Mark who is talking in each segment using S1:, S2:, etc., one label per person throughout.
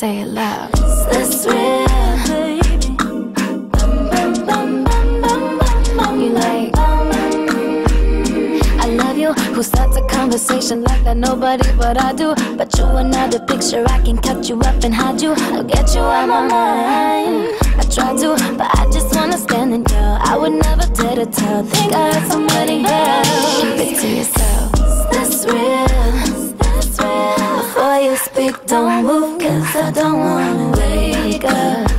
S1: say it loud. This real? You like, I love you. Who starts a conversation like that? Nobody but I do. But you another picture. I can cut you up and hide you. I'll get you out my mind. I try to, but I just wanna stand and yell. I would never dare to tell. Think I heard somebody else. Keep it to yourself. This real? This real? Before you speak, don't move, cause I don't wanna wake up.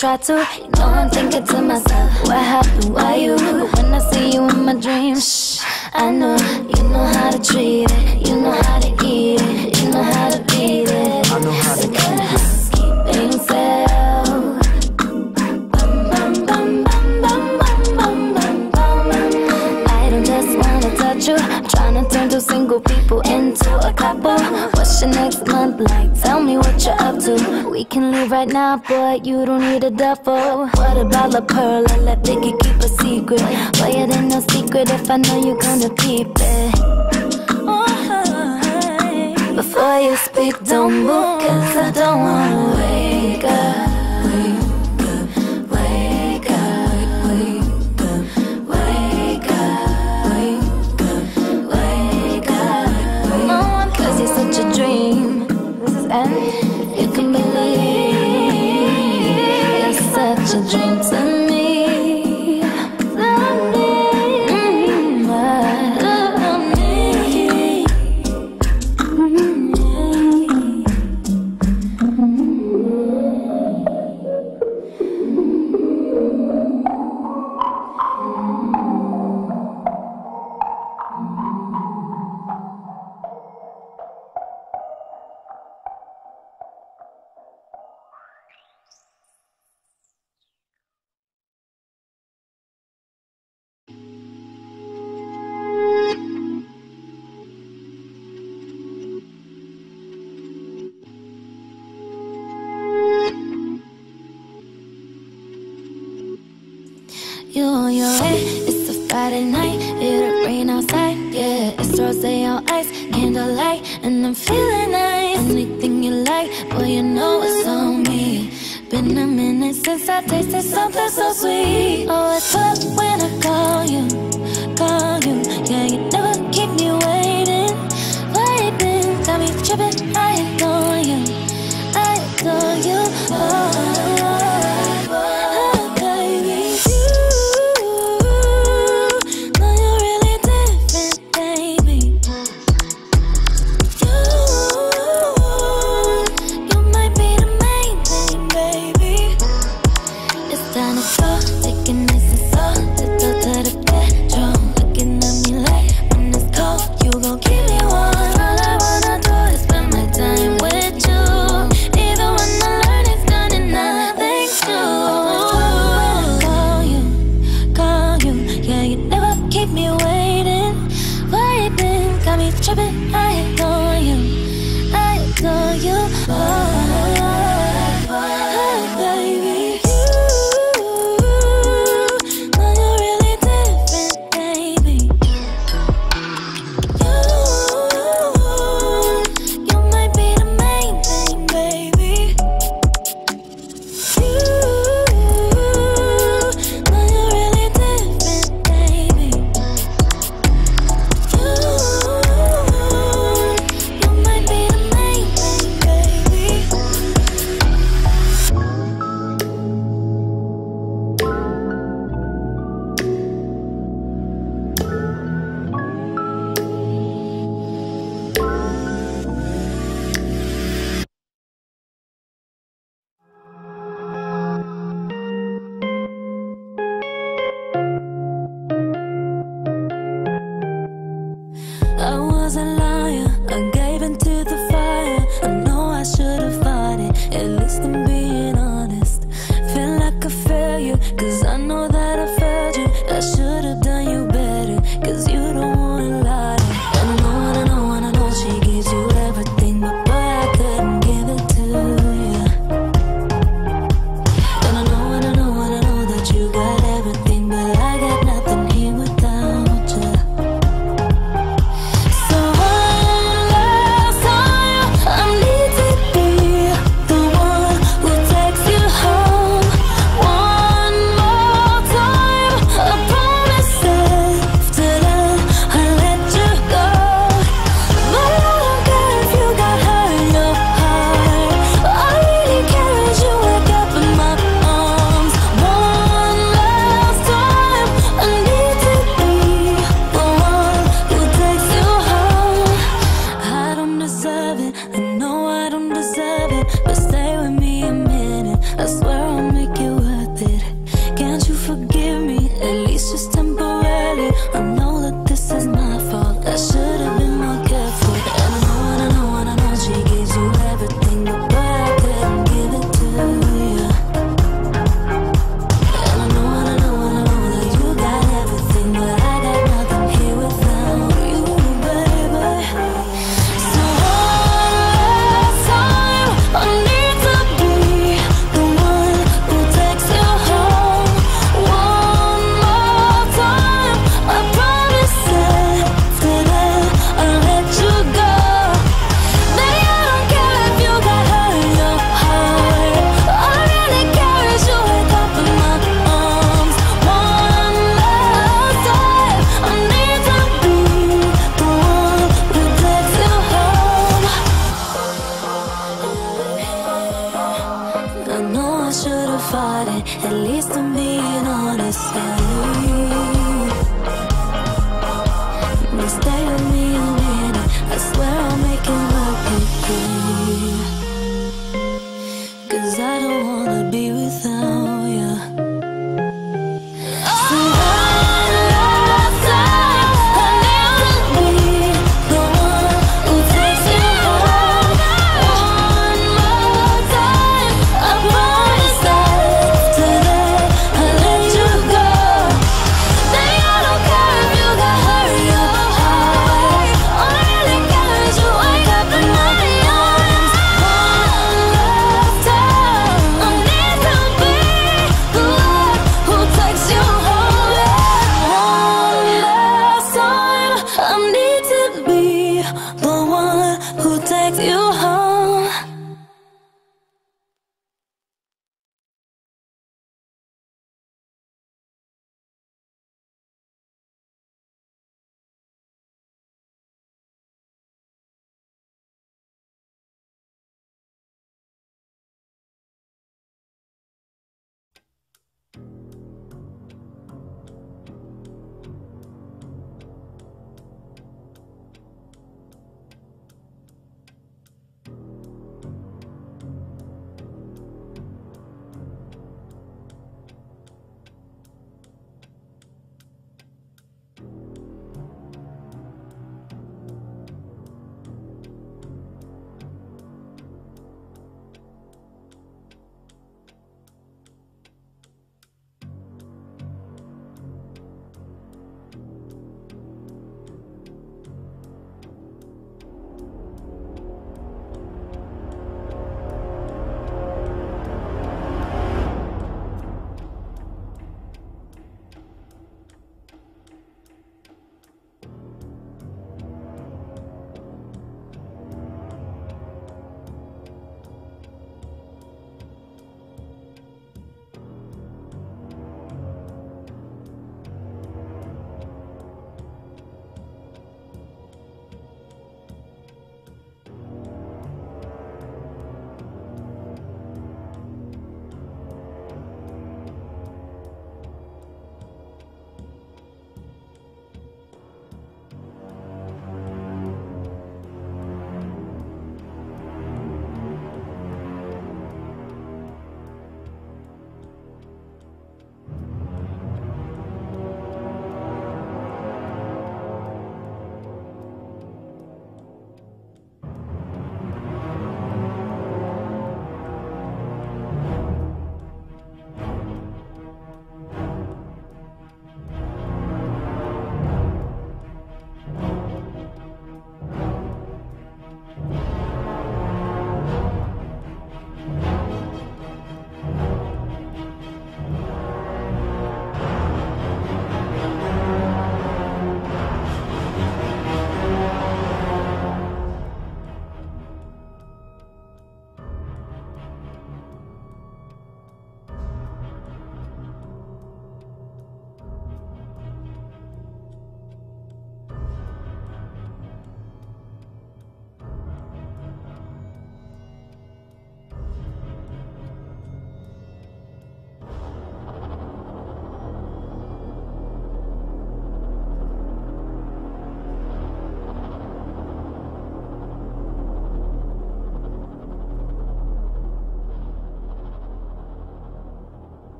S1: try to. You know I'm thinking to myself, what happened? Why you? But when I see you in my dreams, shh, I know you know how to treat it, you know how to eat it, you know how to beat it.
S2: I know how to
S1: keep it. Trying to turn two single people into a couple. What's your next month like? We can leave right now, boy. You don't need a duffel. What about La Perla? I let Vicky keep a secret. Boy, it ain't no secret if I know you're gonna keep it. Uh-huh. Before you speak, don't move, cause I don't wanna Friday night, it'll rain outside, yeah. It's rose on ice, candlelight, and I'm feeling nice. Anything you like, boy, you know it's on me. Been a minute since I tasted something so sweet. Oh, it's up when I call you, call you. Yeah, you never